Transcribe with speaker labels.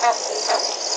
Speaker 1: Gracias.